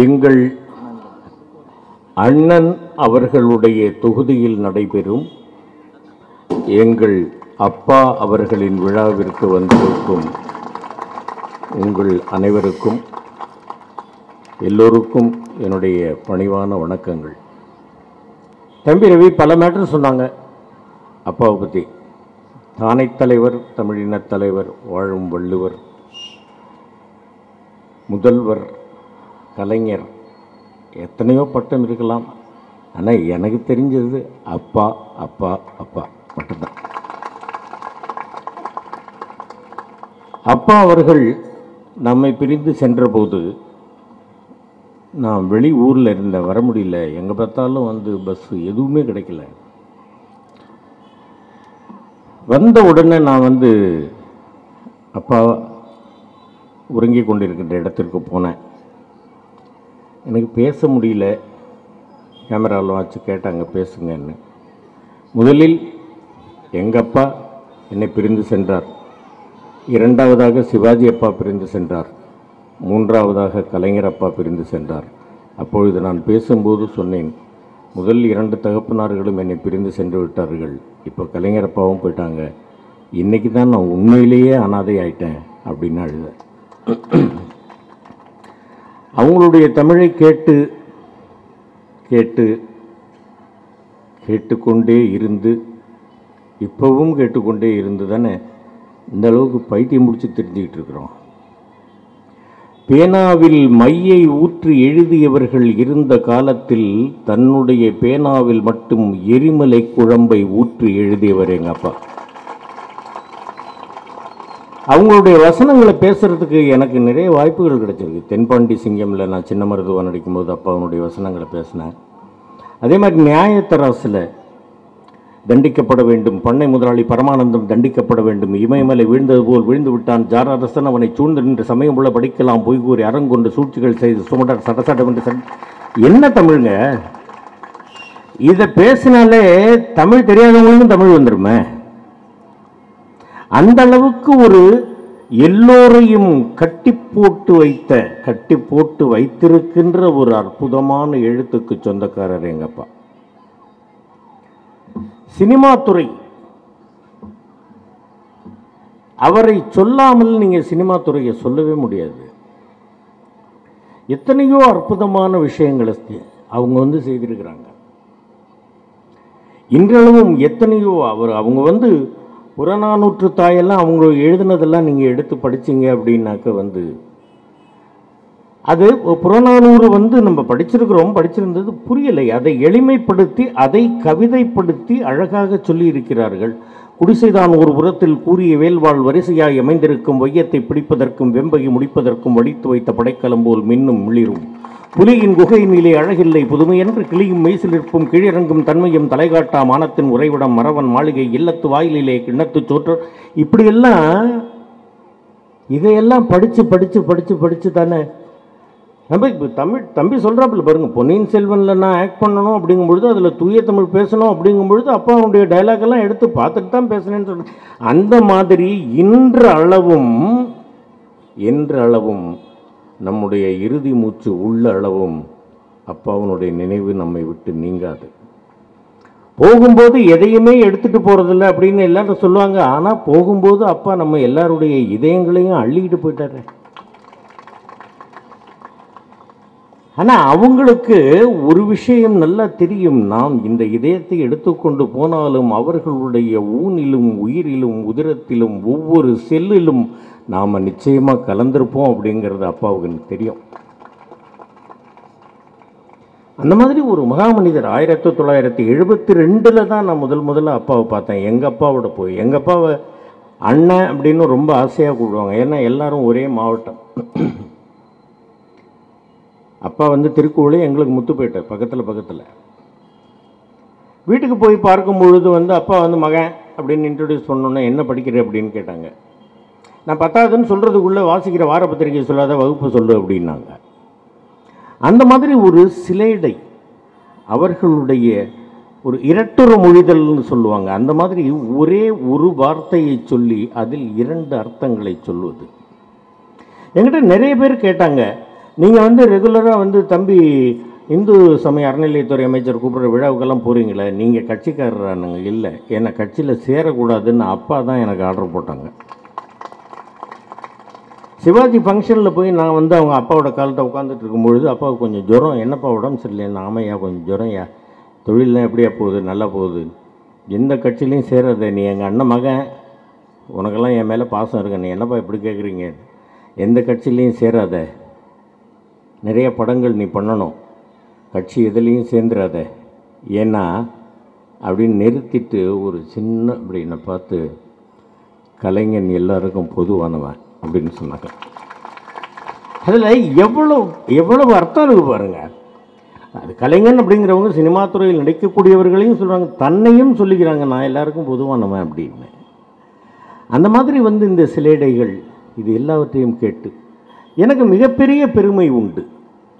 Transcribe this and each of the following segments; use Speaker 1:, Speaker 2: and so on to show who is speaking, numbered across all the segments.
Speaker 1: எங்கள் அண்ணன் அவர்களுடைய தொகுதியில் நடைபெறும் எங்கள் அப்பா அவர்களின் விழாவிற்கு வந்திருக்கும் உங்கள் அனைவருக்கும் எல்லோருக்கும் என்னுடைய பணிவான வணக்கங்கள். தம்பி ரவி பல மேட்டர் சொன்னாங்க. அப்பாவை பற்றி தானை தலைவர் தமிழினத் தலைவர் வாழும் வள்ளுவர் முதல்வர் கலைஞர். எத்தனையோ பட்டம் இருக்கலாம். ஆனால் எனக்கு தெரிஞ்சது அப்பா அப்பா அப்பா மட்டும்தான். அப்பா அவர்கள் நம்மை பிரிந்து சென்றபோது நான் வெளி ஊரில் இருந்தேன் வர முடியல. எங்கே பார்த்தாலும் வந்து பஸ்ஸு எதுவுமே கிடைக்கல. வந்த உடனே நான் வந்து அப்பா உறங்கி கொண்டிருக்கின்ற இடத்திற்கு போனேன். எனக்கு பேச முடியல. கேமராவில் வச்சு கேட்டாங்க பேசுங்கன்னு. முதலில் எங்கள் அப்பா என்னை பிரிந்து சென்றார். இரண்டாவதாக சிவாஜி அப்பா பிரிந்து சென்றார். மூன்றாவதாக கலைஞர் அப்பா பிரிந்து சென்றார். அப்பொழுது நான் பேசும்போது சொன்னேன் முதல் இரண்டு தகப்பனார்களும் என்னை பிரிந்து சென்று விட்டார்கள். இப்போ கலைஞர் அப்பாவும் போயிட்டாங்க. இன்றைக்கி தான் நான் உண்மையிலேயே அனாதை ஆயிட்டேன் அப்படின்னு அழுத அவங்களுடைய தமிழை கேட்டு கேட்டு கேட்டுக்கொண்டே இருந்து இப்போவும் கேட்டுக்கொண்டே இருந்து தானே இந்த அளவுக்கு பைத்தியம் முடித்து தெரிஞ்சுக்கிட்டு இருக்கிறோம். பேனாவில் மையை ஊற்றி எழுதியவர்கள் இருந்த காலத்தில் தன்னுடைய பேனாவில் மட்டும் எரிமலை குழம்பை ஊற்றி எழுதியவர் எங்கள் அப்பா. அவங்களுடைய வசனங்களை பேசுகிறதுக்கு எனக்கு நிறைய வாய்ப்புகள் கிடைச்சிருக்கு. தென்பாண்டி சிங்கம்ல நான் சின்ன மருதுவா நடிக்கும்போது அவனுடைய வசனங்களை பேசினேன் அதே மாதிரி நியாயத்தராசில் தண்டிக்கப்பட வேண்டும் பண்ணை முதலாளி பரமானந்தம் தண்டிக்கப்பட வேண்டும் இமயமலை வீழ்ந்தது போல் விழுந்து விட்டான் ஜாரரசன் அவனை சூழ்ந்து நின்று சமயம் உள்ள படிக்கலாம் பொய் கூறி அறங்கொண்டு சூழ்ச்சிகள் செய்து சுமடர் சடசடவென்று சட் என்ன தமிழுங்க? இதை பேசினாலே தமிழ் தெரியாதவங்களுக்கும் தமிழ் வந்துருமே? அந்த அளவுக்கு ஒரு எல்லோரையும் கட்டி போட்டு வைத்த கட்டி போட்டு வைத்திருக்கின்ற ஒரு அற்புதமான எழுத்துக்கு சொந்தக்காரர் எங்கப்பா. சினிமா துறை. அவரை சொல்லாமல் நீங்க சினிமா துறையை சொல்லவே முடியாது. எத்தனையோ அற்புதமான விஷயங்களை அவங்க வந்து செய்திருக்கிறாங்க. இன்றளவும் எத்தனையோ அவர் அவங்க வந்து புறநானூற்று தாயெல்லாம் அவங்க எழுதினதெல்லாம் நீங்கள் எடுத்து படிச்சீங்க அப்படின்னாக்க வந்து அது புறநானூறு வந்து நம்ம படிச்சிருக்கிறோம் படிச்சிருந்தது புரியலை. அதை எளிமைப்படுத்தி அதை கவிதைப்படுத்தி அழகாக சொல்லி இருக்கிறார்கள் குடிசைதான் ஒரு புறத்தில் கூறிய வேல்வாள் வரிசையாய் அமைந்திருக்கும் வையத்தை பிடிப்பதற்கும் வெம்பகி முடிப்பதற்கும் வடித்து வைத்த படைக்கலம் போல் மின்னும் மிளிரும். புலியின் குகையினிலே அழகில்லை புதுமையன்று கிளியும் மெய்சிலிருப்பும் கீழிறங்கும் தன்மையும் தலைகாட்டா மானத்தின் உறைவிடம் மறவன் மாளிகை இல்லத்து வாயிலிலே கிண்ணத்து சோற்று. இப்படியெல்லாம் இதையெல்லாம் படித்து படித்து படித்து படித்து தானே நம்ம இப்போ தமிழ் தம்பி சொல்கிறாப்புல பாருங்க பொன்னியின் செல்வனில் நான் ஆக்ட் பண்ணணும் அப்படிங்கும்பொழுது அதில் தூய தமிழ் பேசணும் அப்படிங்கும்பொழுது அப்போ அவனுடைய டைலாக் எடுத்து பார்த்துட்டு தான் பேசுனேன்னு சொல்கிறேன் அந்த மாதிரி இன்று அளவும் இன்று அளவும் நம்முடைய இறுதி மூச்சு உள்ள அளவும் அப்பாவனுடைய நினைவு நம்மை விட்டு நீங்காது. போகும்போது எதையுமே எடுத்துகிட்டு போகிறதில்ல அப்படின்னு எல்லாரும் சொல்லுவாங்க. ஆனால் போகும்போது அப்பா நம்ம எல்லாருடைய இதயங்களையும் அள்ளிக்கிட்டு போயிட்டாரு. ஆனால் அவங்களுக்கு ஒரு விஷயம் நல்லா தெரியும். நாம் இந்த இதயத்தை எடுத்துக்கொண்டு போனாலும் அவர்களுடைய ஊனிலும் உயிரிலும் உதிரத்திலும் ஒவ்வொரு செல்லிலும் நாம் நிச்சயமாக கலந்திருப்போம் அப்படிங்கிறது அப்பாவுக்கு தெரியும். அந்த மாதிரி ஒரு மகாமனிதர் ஆயிரத்தி தொள்ளாயிரத்தி எழுபத்தி ரெண்டில் தான் நான் முதல் முதல்ல அப்பாவை பார்த்தேன். எங்கள் அப்பாவோட போய் எங்கள் அப்பாவை அண்ணன் அப்படின்னு ரொம்ப ஆசையாக கூடுவாங்க ஏன்னா எல்லாரும் ஒரே மாவட்டம். அப்பா வந்து திருக்குவளை எங்களுக்கு முத்துப்பேட்டை பக்கத்தில் பக்கத்தில். வீட்டுக்கு போய் பார்க்கும் பொழுது வந்து அப்பா வந்து மகன் அப்படின்னு இன்ட்ரடியூஸ் பண்ணோன்னே என்ன படிக்கிற? அப்படின்னு கேட்டாங்க. நான் பத்தாவதுன்னு சொல்கிறதுக்குள்ளே வாசிக்கிற வார பத்திரிகை சொல்லாத வகுப்பு சொல்லு அப்படின்னாங்க. அந்த மாதிரி ஒரு சிலைடை அவர்களுடைய ஒரு இரட்டுற மொழிதல்னு சொல்லுவாங்க. அந்த மாதிரி ஒரே ஒரு வார்த்தையை சொல்லி அதில் இரண்டு அர்த்தங்களை சொல்லுவது. என்கிட்ட நிறைய பேர் கேட்டாங்க நீங்கள் வந்து ரெகுலராக வந்து தம்பி இந்து சமய அறநிலையத்துறை அமைச்சர் கூப்பிட்ற விழாவுக்கெல்லாம் போகிறீங்களே நீங்கள் கட்சிக்காரரானுங்க. இல்லை. என்னை கட்சியில் சேரக்கூடாதுன்னு அப்பா தான் எனக்கு ஆர்டர் போட்டாங்க. சிவாஜி ஃபங்க்ஷனில் போய் நான் வந்து அவங்க அப்பாவோட காலத்தை உட்காந்துட்டு இருக்கும்பொழுது அப்பாவுக்கு கொஞ்சம் ஜுரம். என்னப்பா உடம்பு சரியில்லை ஆமையா கொஞ்சம் ஜுரம் யா? தொழிலெலாம் எப்படியா போகுது? நல்லா போகுது. எந்த கட்சியிலையும் சேராத நீ. எங்கள் அண்ணன் மகன் உனக்கெல்லாம் என் மேலே பாசம் இருக்கு. நீ என்னப்பா இப்படி கேட்குறீங்க எந்த கட்சியிலையும் சேராத. நிறைய படங்கள் நீ பண்ணணும். கட்சி எதுலேயும் சேர்ந்துடாத ஏன்னா அப்படின்னு நிறுத்திட்டு ஒரு சின்ன அப்படின்னு பார்த்து கலைஞன் எல்லாருக்கும் பொதுவானவன் அப்படின்னு சொன்னாங்க. அதில் எவ்வளோ எவ்வளவு அர்த்தம் இருக்கு பாருங்கள் அது கலைஞன் அப்படிங்கிறவங்க சினிமா துறையில் நடிக்கக்கூடியவர்களையும் சொல்கிறாங்க தன்னையும் சொல்லிக்கிறாங்க நான் எல்லாருக்கும் பொதுவானவன் அப்படின்னு. அந்த மாதிரி வந்து இந்த சிலேடைகள் இது எல்லாவற்றையும் கேட்டு எனக்கு மிகப்பெரிய பெருமை உண்டு.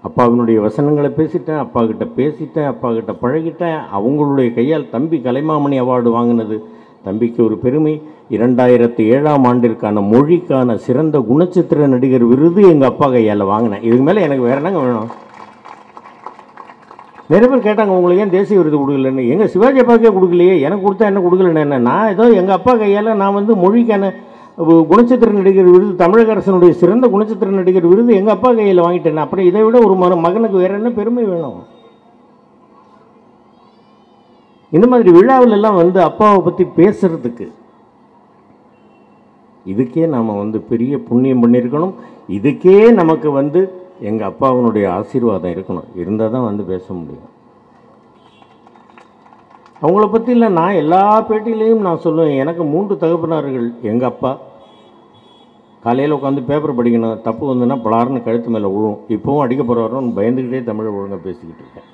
Speaker 1: அப்பாவினுடைய வசனங்களை பேசிட்டேன் அப்பா கிட்ட பேசிட்டேன் அப்பா கிட்ட பழகிட்டேன். அவங்களுடைய கையால் தம்பி கலைமாமணி அவார்டு வாங்கினது தம்பிக்கு ஒரு பெருமை. இரண்டாயிரத்தி ஏழாம் ஆண்டிற்கான மொழிக்கான சிறந்த குணச்சித்திர நடிகர் விருது எங்கள் அப்பா கையால் வாங்கினேன். இதுக்கு மேலே எனக்கு வேற என்னங்க வேணும்? நிறைய பேர் கேட்டாங்க உங்களுக்கு ஏன் தேசிய விருது கொடுக்கலன்னு? எங்கள் சிவாஜி அப்பாக்கே கொடுக்கலையே. எனக்கு கொடுத்தா என்ன கொடுக்கலன்னு என்ன? நான் ஏதோ எங்கள் அப்பா கையால் நான் வந்து மொழிக்கான குணச்சித்திர நடிகர் விருது தமிழக அரசனுடைய சிறந்த குணச்சித்திர நடிகர் விருது எங்கள் அப்பா கையில் வாங்கிட்டேன். அப்புறம் இதை விட ஒரு மகனுக்கு வேற என்ன பெருமை வேணும்? இந்த மாதிரி விழாவில் எல்லாம் வந்து அப்பாவை பற்றி பேசுறதுக்கு இதுக்கே நாம் வந்து பெரிய புண்ணியம் பண்ணியிருக்கணும். இதுக்கே நமக்கு வந்து எங்கள் அப்பாவினுடைய ஆசீர்வாதம் இருக்கணும். இருந்தால் தான் வந்து பேச முடியும். அவங்கள பற்றி இல்லை நான் எல்லா பேட்டியிலையும் நான் சொல்லுவேன். எனக்கு மூன்று தகப்பனார்கள். எங்கள் அப்பா. காலையில் உட்காந்து பேப்பர் படிக்கணும். தப்பு வந்துன்னா பலார்னு கழுத்து மேலே விழும் இப்போவும் அடிக்க போகிறாரோன்னு பயந்துக்கிட்டே தமிழை ஒழுங்காக பேசிக்கிட்டு இருக்கேன்.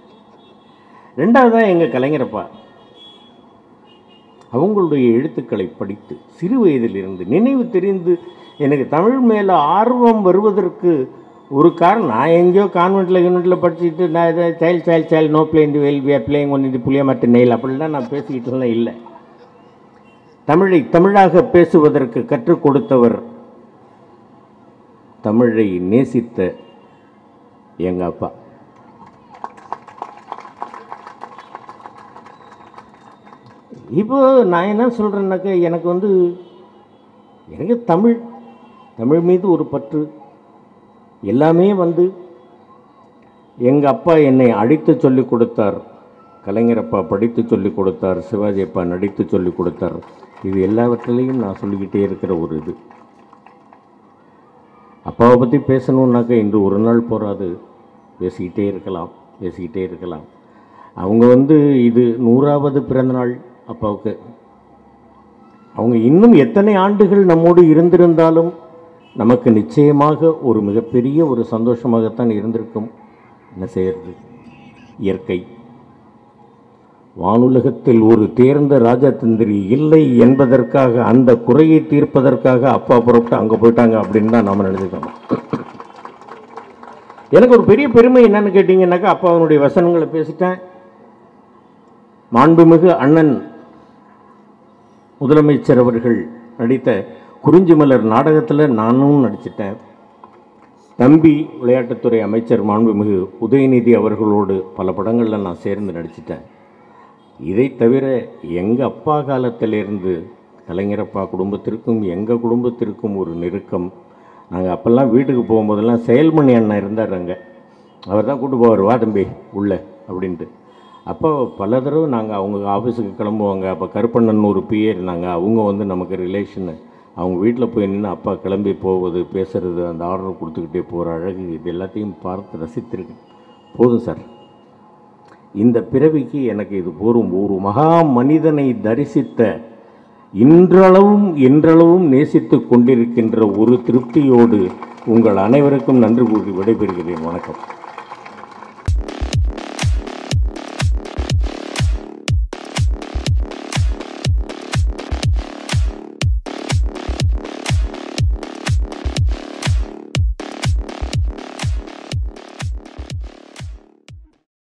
Speaker 1: ரெண்டாவதாக எங்கள் கலைஞரப்பா அவங்களுடைய எழுத்துக்களை படித்து சிறு வயதிலிருந்து நினைவு தெரிந்து எனக்கு தமிழ் மேலே ஆர்வம் வருவதற்கு ஒரு காரணம் நான் எங்கேயோ கான்வெண்ட்டில் யூனிட்டில் படிச்சுட்டு நான் இதை child child child no play இந்த வெல் வி பிளேயிங் ஒன் இது புளிய மாட்டு நெயில் அப்படிலாம் நான் பேசிக்கிட்டுலாம் இல்லை. தமிழை தமிழாக பேசுவதற்கு கற்றுக் கொடுத்தவர் தமிழை நேசித்த எங்கள் அப்பா. இப்போ நான் என்ன சொல்கிறேன்னாக்க எனக்கு வந்து எனக்கு தமிழ் தமிழ் மீது ஒரு பற்று எல்லாமே வந்து எங்கள் அப்பா என்னை அடித்து சொல்லி கொடுத்தார். கலைஞரப்பா படித்து சொல்லி கொடுத்தார். சிவாஜி அப்பா நடித்து சொல்லி கொடுத்தார். இது எல்லாவற்றிலையும் நான் சொல்லிக்கிட்டே இருக்கிற ஒரு இது. அப்பாவை பற்றி பேசணுன்னாக்கா இன்று ஒரு நாள் போகாது பேசிக்கிட்டே இருக்கலாம் பேசிக்கிட்டே இருக்கலாம். அவங்க வந்து இது நூறாவது பிறந்தநாள் அப்பாவுக்கு. அவங்க இன்னும் எத்தனை ஆண்டுகள் நம்மோடு இருந்திருந்தாலும் நமக்கு நிச்சயமாக ஒரு மிகப்பெரிய ஒரு சந்தோஷமாகத்தான் இருந்திருக்கும். என்ன செய்யறது? இயற்கை. வானுலகத்தில் ஒரு தேர்ந்த ராஜதந்திரி இல்லை என்பதற்காக அந்த குறையை தீர்ப்பதற்காக அப்பா புறப்பட்டு அங்கே போயிட்டாங்க அப்படின்னு தான் நாம் நினைச்சுக்கணும் எனக்கு ஒரு பெரிய பெருமை என்னன்னு கேட்டிங்கன்னாக்கா அப்பா அவனுடைய வசனங்களை பேசிட்டேன். மாண்புமிகு அண்ணன் முதலமைச்சர் அவர்கள் நடித்த குறிஞ்சி மலர் நாடகத்தில் நானும் நடிச்சிட்டேன். தம்பி விளையாட்டுத்துறை அமைச்சர் மாண்புமிகு உதயநிதி அவர்களோடு பல படங்களில் நான் சேர்ந்து நடிச்சிட்டேன். இதை தவிர எங்கள் அப்பா காலத்திலிருந்து கலைஞரப்பா குடும்பத்திற்கும் எங்கள் குடும்பத்திற்கும் ஒரு நெருக்கம். நாங்கள் அப்போல்லாம் வீட்டுக்கு போகும்போதெல்லாம் செயல்மணி அண்ணன் இருந்தார் அங்கே. அவர் தான் கூட்டு போவார் வா தம்பி உள்ள அப்படின்ட்டு. அப்போ பல தடவை நாங்கள் அவங்க ஆஃபீஸுக்கு கிளம்புவாங்க. அப்போ கருப்பண்ணன் ஒரு பிஏ இருந்தாங்க அவங்க வந்து நமக்கு ரிலேஷனு அவங்க வீட்டில் போய் நின்று அப்பா கிளம்பி போவது பேசுறது அந்த ஆர்டர் கொடுத்துக்கிட்டே போகிற அழகு இது எல்லாத்தையும் பார்த்து ரசித்திருக்கேன் போதும் சார் இந்த பிறவிக்கு எனக்கு இது போரும். ஒரு மகா மனிதனை தரிசித்த இன்றளவும் என்றளவும் நேசித்து கொண்டிருக்கின்ற ஒரு திருப்தியோடு உங்கள் அனைவருக்கும் நன்றி கூறி விடைபெறுகிறேன். வணக்கம்.